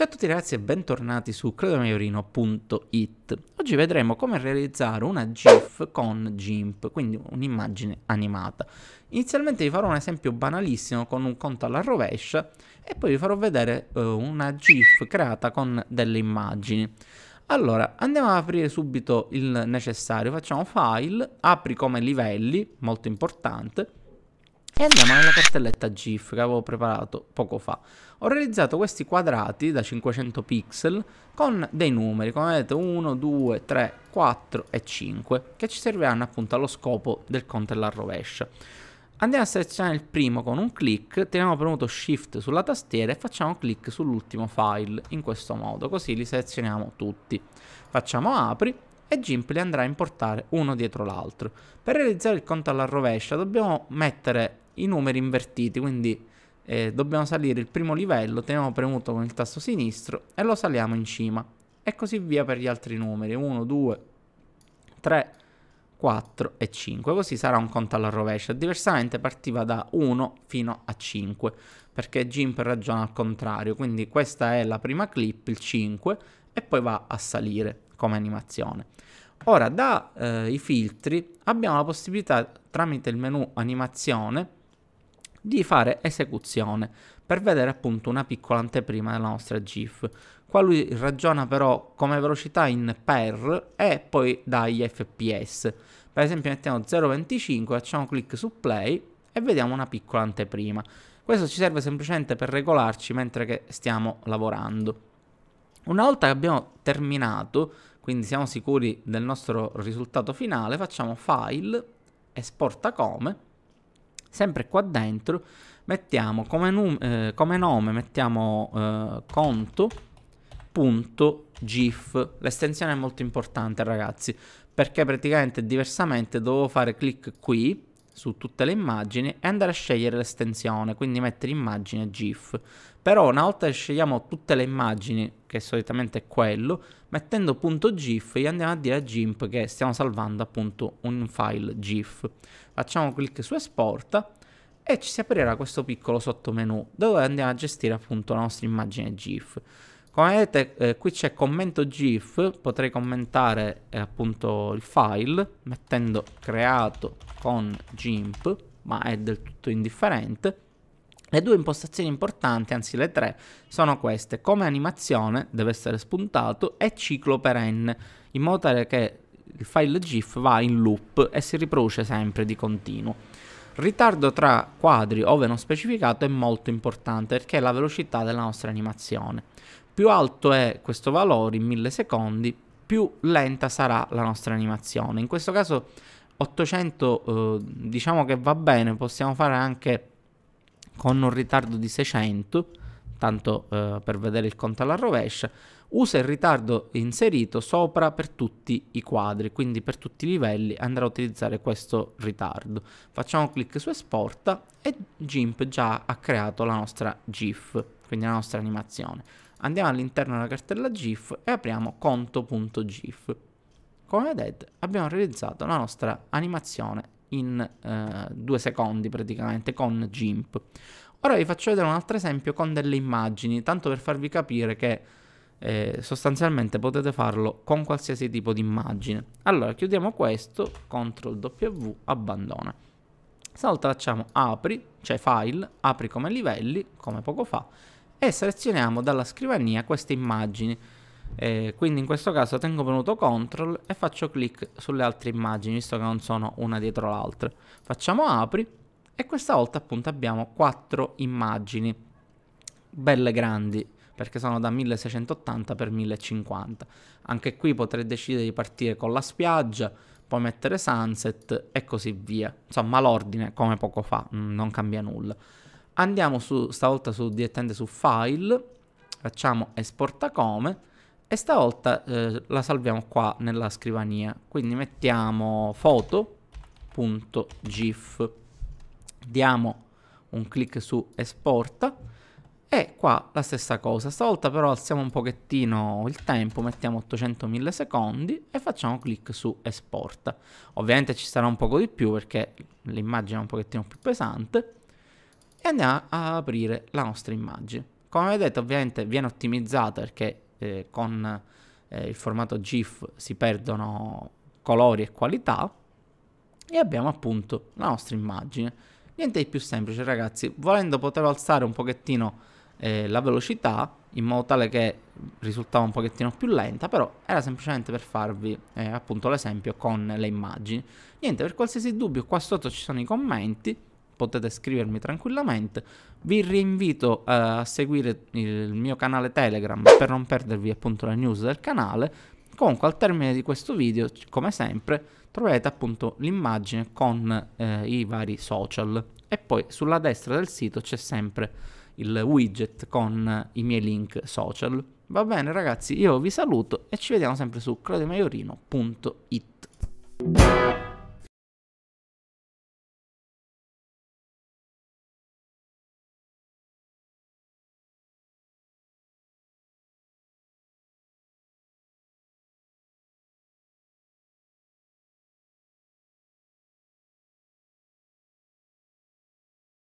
Ciao a tutti ragazzi e bentornati su credomaiorino.it Oggi vedremo come realizzare una GIF con GIMP, quindi un'immagine animata. Inizialmente vi farò un esempio banalissimo con un conto alla rovescia e poi vi farò vedere uh, una GIF creata con delle immagini. Allora, andiamo ad aprire subito il necessario, facciamo file, apri come livelli, molto importante, e andiamo nella cartelletta GIF che avevo preparato poco fa. Ho realizzato questi quadrati da 500 pixel con dei numeri, come vedete 1, 2, 3, 4 e 5, che ci serviranno appunto allo scopo del conto alla rovescia. Andiamo a selezionare il primo con un clic, teniamo premuto Shift sulla tastiera e facciamo clic sull'ultimo file in questo modo, così li selezioniamo tutti. Facciamo apri e GIMP li andrà a importare uno dietro l'altro. Per realizzare il conto alla rovescia dobbiamo mettere i numeri invertiti, quindi eh, dobbiamo salire il primo livello, teniamo premuto con il tasto sinistro e lo saliamo in cima. E così via per gli altri numeri, 1, 2, 3, 4 e 5, così sarà un conto alla rovescia, diversamente partiva da 1 fino a 5, perché GIMP ragiona al contrario, quindi questa è la prima clip, il 5, e poi va a salire come animazione. Ora, dai eh, filtri abbiamo la possibilità tramite il menu animazione di fare esecuzione per vedere appunto una piccola anteprima della nostra GIF. Qua lui ragiona però come velocità in per e poi dagli FPS. Per esempio mettiamo 0.25, facciamo clic su play e vediamo una piccola anteprima. Questo ci serve semplicemente per regolarci mentre stiamo lavorando. Una volta che abbiamo terminato, quindi siamo sicuri del nostro risultato finale, facciamo file, esporta come, sempre qua dentro mettiamo come, eh, come nome mettiamo eh, conto.gif, l'estensione è molto importante ragazzi, perché praticamente diversamente dovevo fare clic qui su tutte le immagini e andare a scegliere l'estensione, quindi mettere immagine GIF. Però una volta che scegliamo tutte le immagini, che solitamente è quello, mettendo punto .gif gli andiamo a dire a GIMP che stiamo salvando appunto un file GIF. Facciamo clic su esporta e ci si aprirà questo piccolo sottomenu dove andiamo a gestire appunto la nostra immagine GIF. Come vedete eh, qui c'è commento GIF, potrei commentare eh, appunto il file mettendo creato con GIMP, ma è del tutto indifferente. Le due impostazioni importanti, anzi le tre, sono queste. Come animazione deve essere spuntato e ciclo perenne, in modo tale che il file GIF va in loop e si riproduce sempre di continuo. Ritardo tra quadri ove non specificato è molto importante perché è la velocità della nostra animazione. Più alto è questo valore in millisecondi, più lenta sarà la nostra animazione. In questo caso 800 eh, diciamo che va bene, possiamo fare anche con un ritardo di 600, tanto eh, per vedere il conto alla rovescia. Usa il ritardo inserito sopra per tutti i quadri, quindi per tutti i livelli andrà a utilizzare questo ritardo. Facciamo clic su esporta e GIMP già ha creato la nostra GIF, quindi la nostra animazione. Andiamo all'interno della cartella GIF e apriamo conto.gif. Come vedete abbiamo realizzato la nostra animazione in eh, due secondi praticamente con GIMP. Ora vi faccio vedere un altro esempio con delle immagini, tanto per farvi capire che eh, sostanzialmente potete farlo con qualsiasi tipo di immagine. Allora chiudiamo questo, CTRL W, abbandona. Stavolta facciamo apri, cioè file, apri come livelli, come poco fa, e selezioniamo dalla scrivania queste immagini. Eh, quindi in questo caso tengo premuto CTRL e faccio clic sulle altre immagini, visto che non sono una dietro l'altra. Facciamo apri e questa volta appunto abbiamo quattro immagini, belle grandi, perché sono da 1680 x 1050. Anche qui potrei decidere di partire con la spiaggia, poi mettere sunset e così via. Insomma l'ordine come poco fa, non cambia nulla. Andiamo su, stavolta su, direttamente su file, facciamo esporta come e stavolta eh, la salviamo qua nella scrivania. Quindi mettiamo foto.gif, diamo un clic su esporta e qua la stessa cosa, stavolta però alziamo un pochettino il tempo, mettiamo 800 millisecondi e facciamo clic su esporta. Ovviamente ci sarà un poco di più perché l'immagine è un pochettino più pesante e andiamo a aprire la nostra immagine. Come vedete ovviamente viene ottimizzata perché eh, con eh, il formato GIF si perdono colori e qualità e abbiamo appunto la nostra immagine. Niente di più semplice ragazzi, volendo potevo alzare un pochettino eh, la velocità in modo tale che risultava un pochettino più lenta, però era semplicemente per farvi eh, appunto l'esempio con le immagini. Niente, per qualsiasi dubbio qua sotto ci sono i commenti, potete scrivermi tranquillamente. Vi rinvito uh, a seguire il mio canale Telegram per non perdervi appunto le news del canale. Comunque al termine di questo video, come sempre, troverete appunto l'immagine con eh, i vari social e poi sulla destra del sito c'è sempre il widget con i miei link social. Va bene ragazzi, io vi saluto e ci vediamo sempre su claudiomaiorino.it